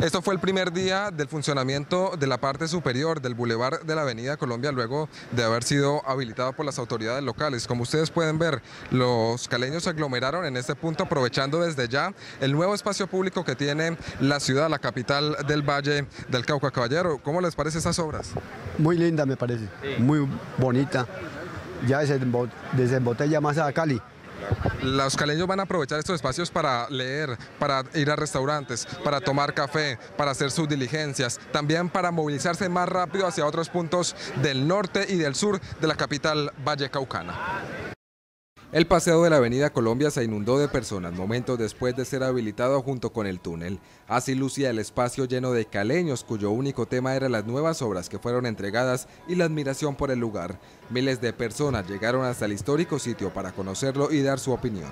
Esto fue el primer día del funcionamiento de la parte superior del bulevar de la Avenida Colombia luego de haber sido habilitado por las autoridades locales. Como ustedes pueden ver, los caleños se aglomeraron en este punto aprovechando desde ya el nuevo espacio público que tiene la ciudad, la capital del Valle del Cauca. Caballero, ¿cómo les parece esas obras? Muy linda me parece, muy bonita. Ya desembotella más a Cali. Los caleños van a aprovechar estos espacios para leer, para ir a restaurantes, para tomar café, para hacer sus diligencias, también para movilizarse más rápido hacia otros puntos del norte y del sur de la capital Valle Caucana. El paseo de la Avenida Colombia se inundó de personas momentos después de ser habilitado junto con el túnel. Así lucía el espacio lleno de caleños cuyo único tema era las nuevas obras que fueron entregadas y la admiración por el lugar. Miles de personas llegaron hasta el histórico sitio para conocerlo y dar su opinión.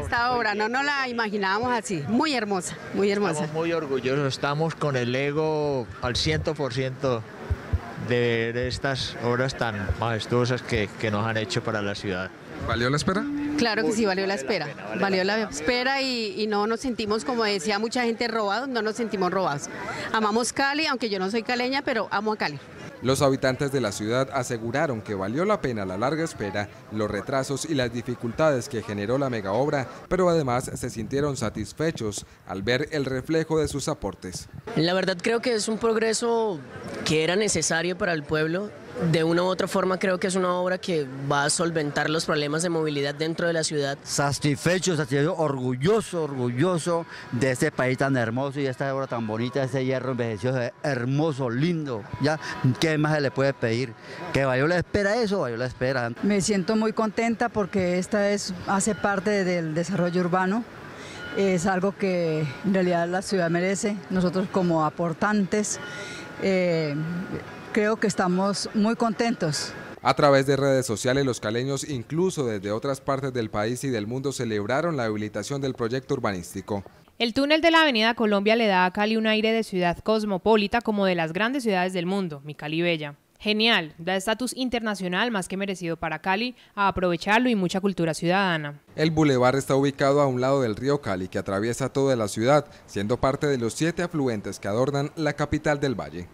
Esta obra no nos la imaginábamos así, muy hermosa, muy hermosa. Estamos muy orgullosos, estamos con el ego al 100% de ver estas obras tan majestuosas que, que nos han hecho para la ciudad. ¿Valió la espera? Claro que sí, valió la espera. Valió la espera y, no nos sentimos, como decía mucha gente, robados, no nos sentimos robados. Amamos Cali, aunque yo no soy caleña, pero amo a Cali. Los habitantes de la ciudad aseguraron que valió la pena la larga espera, los retrasos y las dificultades que generó la mega obra, pero además se sintieron satisfechos al ver el reflejo de sus aportes. La verdad creo que es un progreso que era necesario para el pueblo de una u otra forma creo que es una obra que va a solventar los problemas de movilidad dentro de la ciudad. Satisfecho, satisfecho, orgulloso, orgulloso de este país tan hermoso y de esta obra tan bonita, ese hierro envejecido, hermoso, lindo. ¿ya? ¿Qué más se le puede pedir? ¿Que vaya la espera eso? Vaya la espera. Me siento muy contenta porque esta es, hace parte del desarrollo urbano es algo que en realidad la ciudad merece, nosotros como aportantes. Eh, creo que estamos muy contentos. A través de redes sociales, los caleños, incluso desde otras partes del país y del mundo, celebraron la habilitación del proyecto urbanístico. El túnel de la Avenida Colombia le da a Cali un aire de ciudad cosmopolita como de las grandes ciudades del mundo, mi Cali Bella. Genial, da estatus internacional más que merecido para Cali, a aprovecharlo y mucha cultura ciudadana. El bulevar está ubicado a un lado del río Cali que atraviesa toda la ciudad, siendo parte de los siete afluentes que adornan la capital del valle.